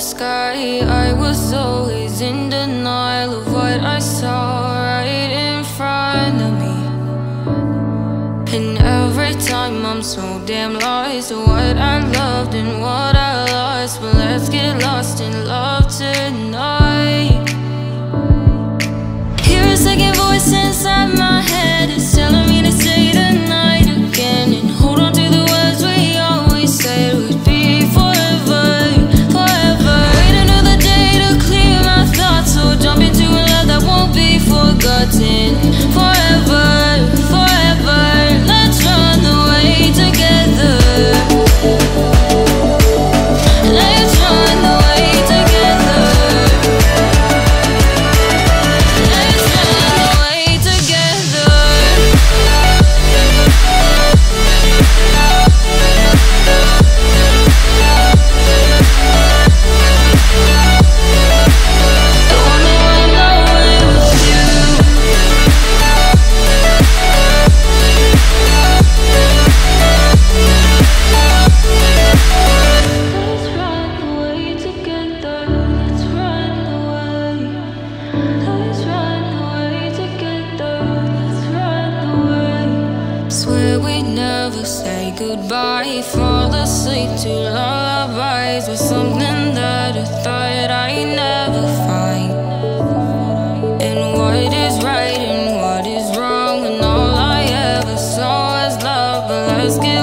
sky. I was always in denial of what I saw right in front of me. And every time I'm so damn lost to What I loved and what I lost. But let's get lost in love tonight. goodbye. Fall asleep to lullabies with something that I thought I'd never find. And what is right and what is wrong, When all I ever saw was love. But let's get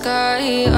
sky.